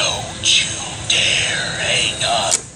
Don't you dare hang up.